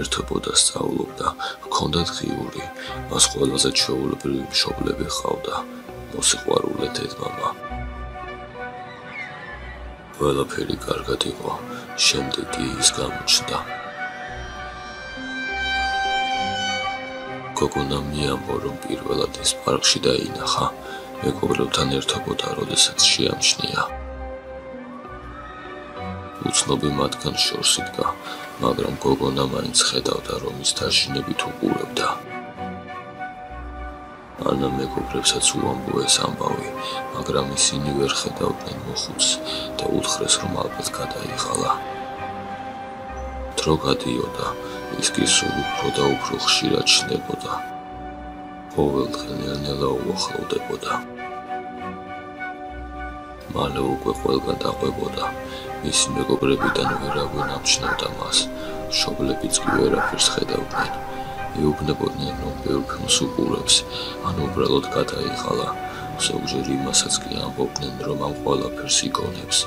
ერთობოდა სწავლობდა, ჰქონდა ღიური, მას ყველაზე ჩვეულებრივი მშობლები ჰყავდა, მოსიყვარულე დედმამა. ყველაფერი კარგად იყო, შემდეგ კი ის გამოჩნდა. გოგონა მიამბო რომ პირველად ის პარკში დაინახა, მეგობრებთან ერთობოდა, როდესაც შეამჩნია. უცნობი მათგან შორს იდგა, მაგრამ გოგონა მაინც ხედავდა, რომ ის დაშინებით უყურებდა. ანა მეგობრებსაც უამბოეს ამბავი, მაგრამ ისინი ვერ ხედავდნენ მოხუცს და უთხრეს, რომ ალბათ გადაიღალა. დრო გადიოდა, ის კი სულ უფრო და უფრო ხშირად ჩნდებოდა. ყოველდღე ნელ-ნელა უახლოვდებოდა. მალე უკვე ყველგან დაყვებოდა. მისი მეგობრებიდან ვერავინ ამჩნევდა მას. მშობლებიც კი ვერაფერს ხედავდნენ. ეუბნებოდნენ, რომ ბევრ ფილმს უყურებს, ან უბრალოდ გადაიღალა. ზოგჯერ იმასაც კი ამბობდნენ, რომ ამ ყველაფერს იგონებს.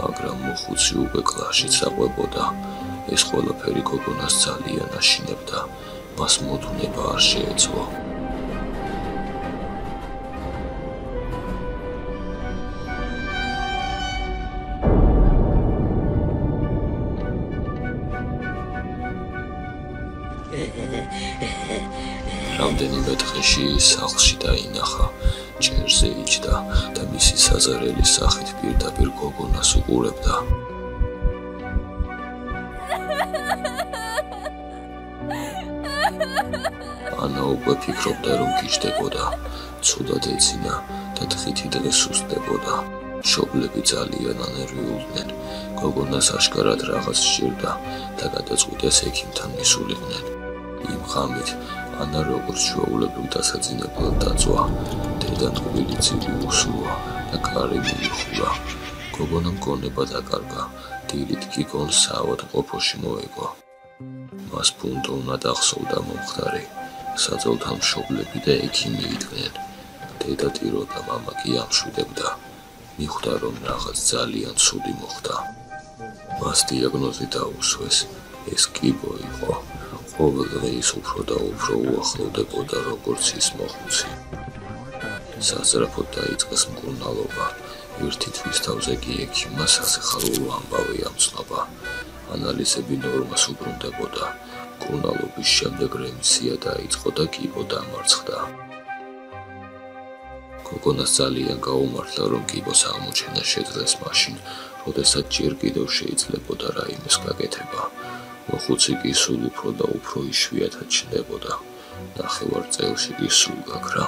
მაგრამ მოხუცი უკვე კლასშიც დაყვებოდა. ეს ყველაფერი გოგონას ძალიან აშინებდა. მას მოდუნება არ შეეძლო. დღეში სახლში დაინახა ჭერზე იჯდა და მისი საზარელი სახით პირდაპირ გოგონას უყურებდა. ანა უკვე ფიქრობდა რომ გიждდებოდა ცუდად ეცინა და დღითი დღე სუსტდებოდა შობლები ძალიან ანერვიულდნენ გოგონას აშკარად რაღაც სჭირდა და გადაწყვიტეს ექიმთან მისულიყვნენ იმ ხამით ანა როგორც ჩვეულებრივ დასაძინებლად დაწვა, დედამ ტკბილი ძილი უსუვა და კარი მიიხურა. გოგონამ გონება დაკარგა, დილით კი გონს საავადმყოფოში მოეგო. მას ფუნდოვნად ახსოვდა მომხდარი, საძოლთა მშობლები და ექიმი იდგნენ. დედა ტიროდა, მამა კი ამშვიდებდა. მიხვდა, რომ რაღაც ძალიან ცუდი მოხდა. მას დიაგნოზი დაუსვეს, ეს კიბო იყო. ყოველდღე ის უფრო და უფრო უახლოვდებოდა როგორც ის მოხუცი. სასწრაფოდ დაიწყეს მკურნალობა. ერთი თვის თავზე კი ექიმმა სასიხარულო ამბავი ამცნობა. ანალიზები ნორმას უბრუნდებოდა. მკურნალობის შემდეგ რემისია დაიწყო და კიბო დამარცხდა. გოგონას ძალიან გაუმართლა რომ კიბოს აღმოჩენა შეძლეს მაშინ, როდესაც ჯერ კიდევ შეიძლებოდა რაიმეს გაკეთება. მოხუცი კი სულ უფრო და უფრო იშვიათად ჩნდებოდა. ნახევარ წელში კი სულ გაქრა.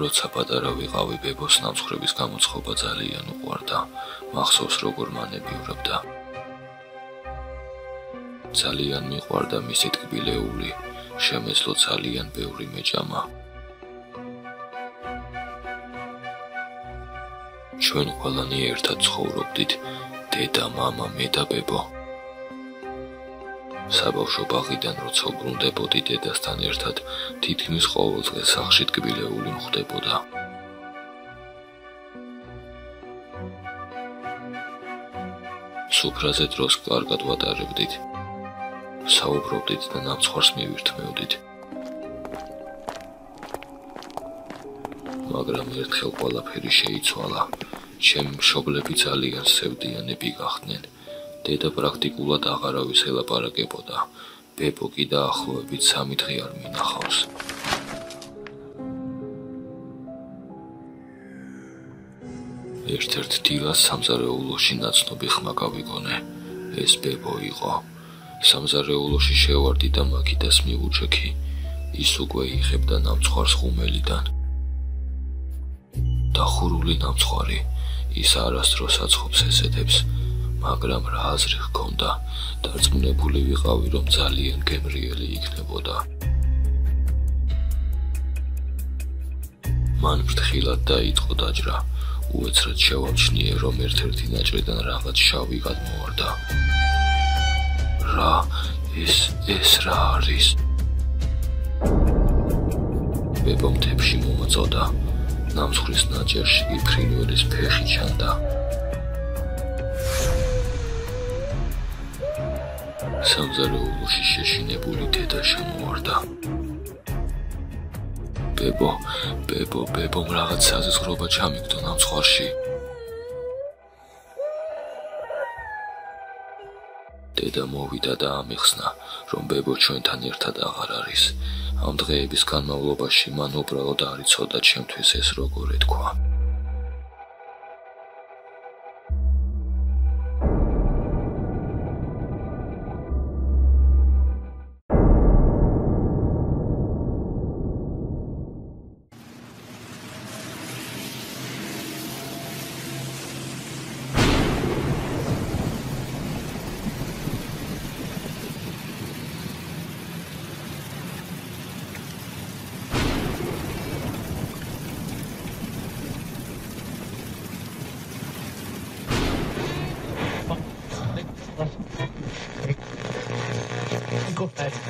როცა პატარა ვიყავი ბებოს ნამსხრების გამოცხობა ძალიან უყვარდა. მახსოვს როგორ მანებიურებდა. ძალიან მიყვარდა მისი ტკბილეული, შემეძლო ძალიან ბევრი მეჭამა. ჩვენ ყველანი ერთად ცხოვრობდით, დედა, მამა, მე და ბებო. საბავშვო ბაღიდან როცა უბრუნდებოდი დედასთან ერთად, თითქმის ყოველდღე სახლში ტკბილეული მხვდებოდა. სუფრაზე დროს კარგად ვატარებდით. საუბრობდით და ნამცხვარს მივირთმევდით. მაგრამ ერთხელ ყველაფერი შეიცვალა ჩემი მშობლები ძალიან სევდიანები გახდნენ. დედა პრაქტიკულად აღარავის ელაპარაკებოდა. ბებო კი დაახლოებით 3 დღე არ მინახავს. ერთ-ერთ დილას სამზარეულოში ნაცნობი ხმა გავიგონე. ეს ბებო იყო. სამზარეულოში შევარდი და მაგიდას მივუჩექი. ის უკვე იღებდა ნამცხვარს ხუმელიდან. დახურული ნამცხვარი ის არასდროს აცხობს ესეთებს, მაგრამ რა აზრი ჰქონდა? დარწმუნებული ვიყავი, რომ ძალიან გემრიელი იქნებოდა. მან ფრთხილად დაიწყო დაჯრა. უეცრად შევამჩნიე, რომ ერთ-ერთი ნაჭრიდან რაღაც შავი გადმოვარდა. რა ეს ეს რა არის? ბებო მთებში მომწოდა ნამსხრის ნაჭერში კი ფრინველის ფეხი ჩანდა. სამზარეულოში შეშინებული დედა შემოარდა ბებო ბებო ბებო რაღაც საზღრობა ჩამიგდო ნამსხარში დედა მოვიდა და ამიხსნა რომ ბებო ჩვენთან ერთად აღარ არის. ამ დღეების განმავლობაში მან უბრალოდ არ იცოდა ჩემთვის ეს როგორ ეთქვა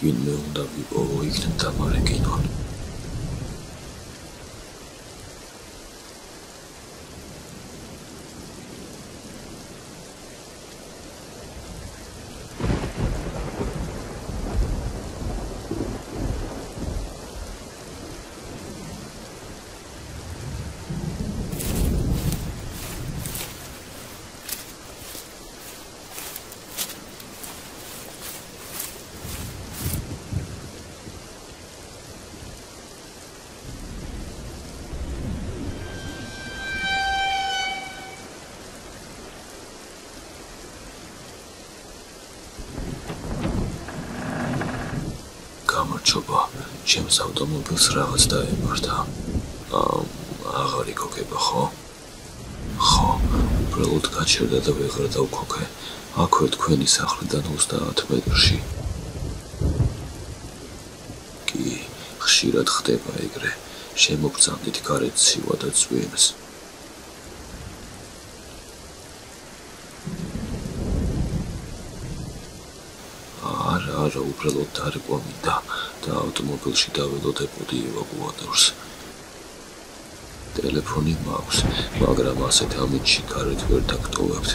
Bin nirgendwie beruhigend, aber lecker. გამარჯობა. ჩემს ავტომობილს რაღაც დაემართა. აა აღარ იქოგება ხო? ხო, უბრალოდ გაჩერდა და ვეღარ დავქოქე. აქვე თქვენი სახლიდან 30 მეტრში. კი, ხშირად ხდება ეგრე. შემოგწანდით გარეთ ცივა და წვიმს. არა უბრალოდ დარეკვა მინდა და ავტომობილში დაველოდებოდი ევაკუატორს. ტელეფონი მაქვს, მაგრამ ასეთ ამინჩი გარეთ ვერ დაგტოვებთ.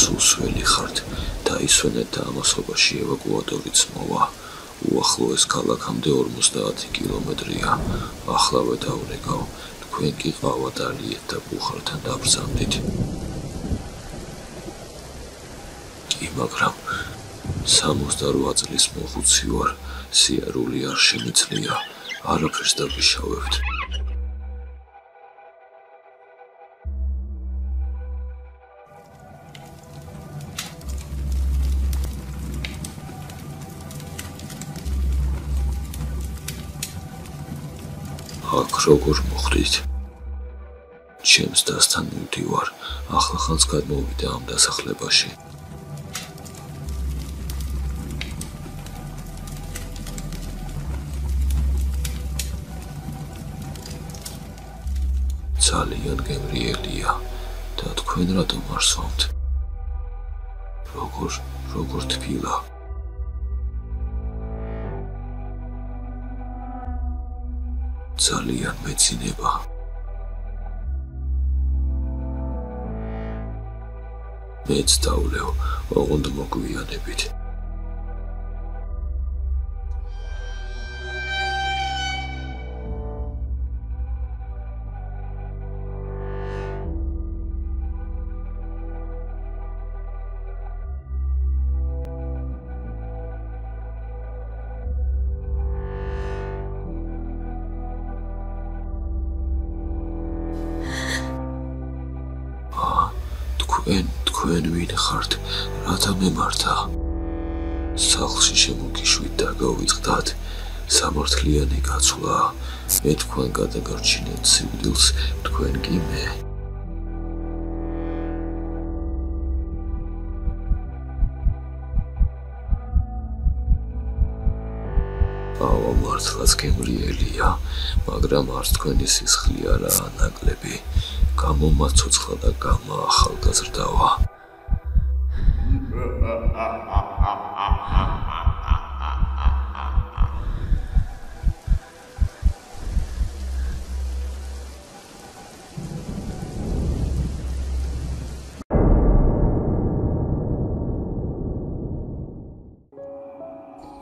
სულ სველი ხართ და ისვენეთ და ამასობაში ევაკუატორიც მოვა. უახლოეს ქალაქამდე 50 კილომეტრია. ახლავე დავრეკავ. თქვენ კი ყავად ალიეთ და ბუხართან დაბრძანდით. კი, მაგრამ 68 წლის მოხუცი ვარ, სიარული არ შემიძლია, არაფერს დაგიშავებთ. აქ როგორ მოხდით? ჩემს დასთან მივდივარ, ახლა ხანს გადმოვიდა ამ დასახლებაში. ძალიან გემრიელია და თქვენ რატომ არ სვამთ? როგორ როგორ თბილა? ძალიან მეცინება. მეც დავლევ, ოღონდ მოგვიანებით. თქვენ თქვენ ვინ ხართ რათა მემართა. სახლში შემოგიშვით და გავიწყდათ. სამართლიანი გაცვლა. მე თქვენ გადაგარჩინეთ სივილს თქვენ კი მე. აუ მართლაც გემრიელია მაგრამ არც თქვენი სისხლი არაა ნაკლები გამომაცოცხლა და გამოახალგაზრდავა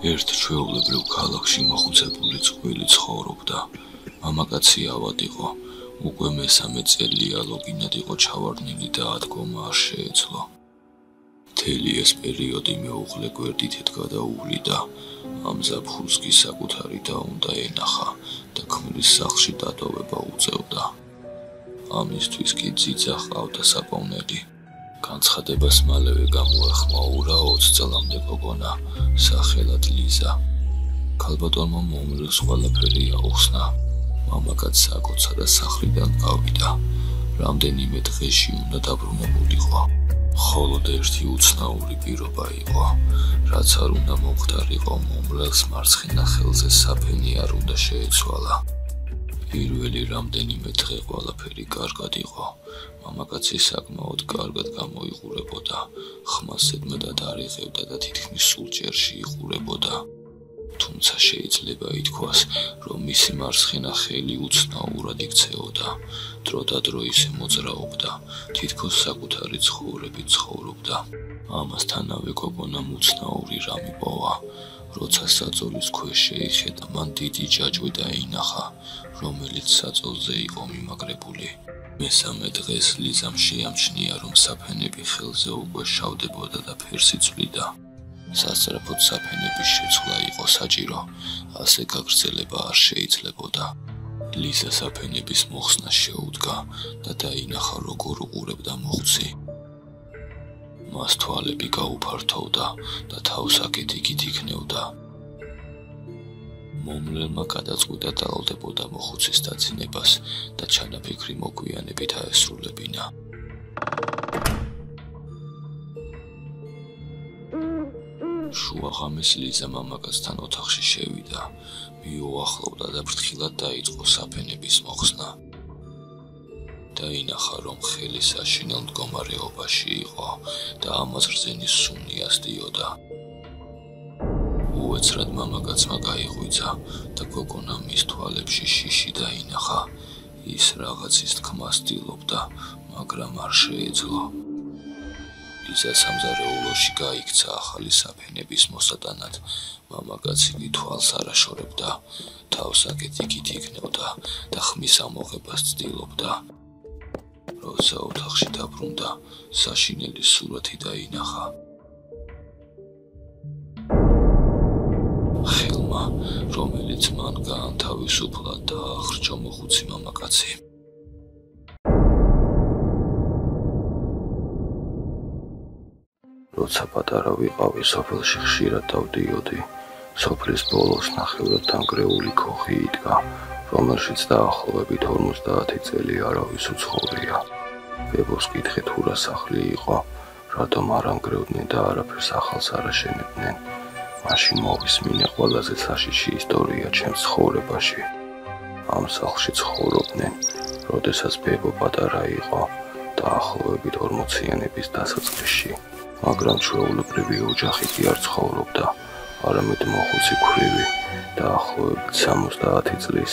ერთ ჩვეულებრივ ქალაქში მოხუცებული წყვილი ცხოვრობდა. მამაკაცი ავად იყო. უკვე მესამე წელია ლოგინად იყო ჩავარდნილი და ადგომა არ შეეძლო. მთელი ეს პერიოდი მეუღლე გვერდით ედგა და უვლიდა. ამ ზაფხულს კი საკუთარი და უნდა ენახა და ქმრის სახლში დატოვება უწევდა. ამისთვის კი ძიძა ყავდა საპოვნელი. განცხადებას მალევე გამოახმაურა 20 წლამდე გოგონა, სახელად ლიზა. ქალბატონმა მომრეს ყველაფერი აუხსნა. მამაკაც საკოცა და სახლიდან გავიდა. რამდენიმე დღეში უნდა დაბრუნებულიყო. ხოლოდ ერთი უცნაური პირობა იყო, რაც არ უნდა მომხდარიყო მომრელს მარცხენა ხელზე საფენი არ უნდა შეეცვალა. პირველი რამდენიმე დღე ყველაფერი კარგად იყო. მამაკაცი საკმაოდ კარგად გამოიყურებოდა, ხმას ზედმეტად არიღებდა და თითქმის სულ ჭერში იყურებოდა. თუმცა შეიძლება ითქვას, რომ მისი მარცხენა ხელი უცნაურად იქცეოდა. დრო და დრო ისე მოძრაობდა, თითქოს საკუთარი ცხოვრებით ცხოვრობდა. ამასთანავე გოგონა უცნაური რამე პოვა. როცა საძოლის ქვეშ შეიხედა, მან დიდი ჯაჭვი დაინახა, რომელიც საძოლზე იყო მიმაგრებული. მესამე დღეს ლიზამ შეამჩნია, რომ საფენები ხელზე უკვე შავდებოდა და ფერსი წვიდა. სასწრაფოდ საფენების შეცვლა იყო საჭირო, ასე გაგრძელება არ შეიძლებოდა. ლიზა საფენების მოხსნა შეუდგა და დაინახა როგორ უყურებდა მოხცი. მას თვალები გაუფართოვდა და თავს აკეთიკით იქნევდა. მომლელმა გადაწყვიტა დაალდებოდა მოხუცის დაცინებას და ჩანაფიქრი მოგვიანებით აესრულებინა. შუაღამის ლიზა მამაკაცთან ოთახში შევიდა. მიუახლოვდა და ფრთხილად დაიწყო საფენების მოხსნა. დაინახა, რომ ხელი საშინელ მდგომარეობაში იყო და ამას რძენის სუნი ასდიოდა. უეცრად მამაკაცმა გაიღვიძა და გოგონა მის თვალებში შიში დაინახა. ის რაღაცის თქმას დილობდა, მაგრამ არ შეეძლო. ისა სამზარეულოში გაიქცა ახალი საფენების მოსატანად. მამაკაცი კი თვალს არაშორებდა, თავს აკეთიკით იქნევდა და ხმის ამოღებას ცდილობდა. როცა ოთახში დაბრუნდა, საშინელი სურათი დაინახა. ხელმა, რომელიც მან გაანთავისუფლა და ახრჩო მოხუცი მამაკაცი. როცა პატარა ვიყავი, სოფელში ხშირად დავდიოდი. სოფლის ბოლოს ნახევრად დანგრეული ქოხი იდგა, რომელშიც დაახლოებით 50 წელი არავის უცხოვრია. ბებოს კითხე თუ რა სახლი იყო, რატომ არ ანგრევდნენ და არაფერს ახალს არ აშენებდნენ. მაშინ მოვისმინე ყველაზე საშიში ისტორია ჩემს ცხოვრებაში. ამ სახლში ცხოვრობდნენ, როდესაც ბებო პატარა იყო, დაახლოებით 40-იანების დასაწყისში. მაგრამ ჩვეულებრივი ოჯახი კი არ ცხოვრობდა, არამედ მოხუცი ქვრივი და ახლობთ 70 წლის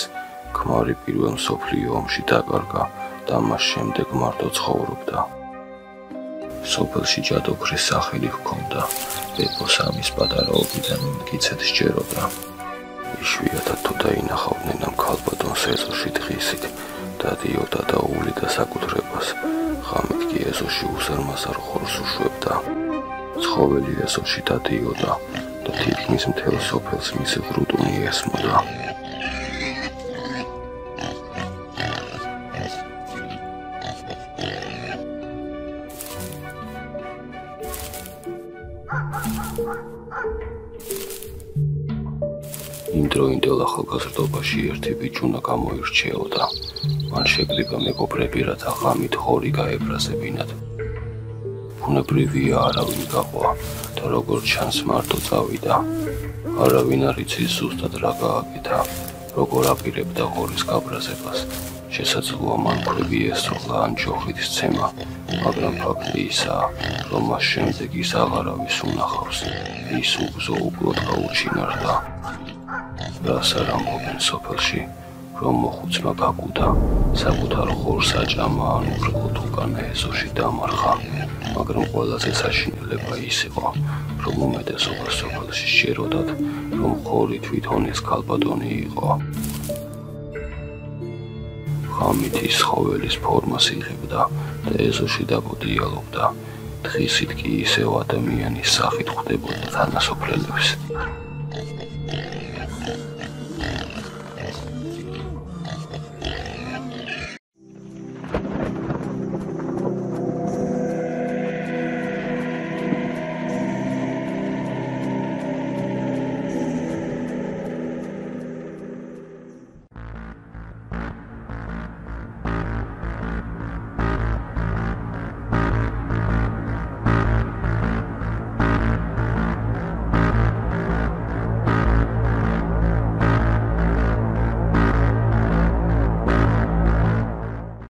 ქმარი პირველ სოფლიო ომში დაკარგა და მას შემდეგ მარტო ცხოვრობდა. სოფელში ჯადოქრის სახელი ჰქონდა, ბებოს ამის პატარაობიდან მკიცეთ შეეროდა. იშვიათად თუ დაინახავდნენ ამ ქალბატონს ეზოში დღისით და დიოდა და უვლიდა საკუთრებას, ღამით კი ეზოში უსარმასარ ხორს უშვებდა. ცხოველი ეზოში დადიოდა და თითქმის მთელ სოფელს მისი ხრუტუნი ესმოდა. იმდროინდელ ახალგაზრდობაში ერთი ბიჭუნა გამოირჩეოდა. მან შეგრიბა მეგობრები, რათა ღამით ხორი გაებრაზებინათ. ბუნებრივია არავინ გაყვა და როგორც ჩანს მარტო წავიდა. არავინ არ იცის ზუსტად რა გააკეთა, როგორ აპირებდა ხორის გაბრაზებას. შესაძლოა მან ქვები ესროლა ან ჯოხით სცემა, მაგრამ ფაქტი ისაა, რომ მას შემდეგ ის აღარავის უნახავს. ის უგზო უბრალოდ გაუჩინარდა. რას არ ამბობენ სოფელში, რომ მოხუცმა გაგუდა, საკუთარ ხორს აჭამა ან უბრალოდ უკანა ეზოში დამარხა, მაგრამ ყველაზე საშინელება ის იყო, რომ უმეტესობა სოფელში შეეროდათ, რომ ხორი თვითონ ეს კალბატონი იყო. ხამით ის ხოველის ფორმას იღებდა და ეზოში დაბოდიალობდა. დღისით კი ისევ ადამიანის სახით ხვდებოდა თანასოფლელებს.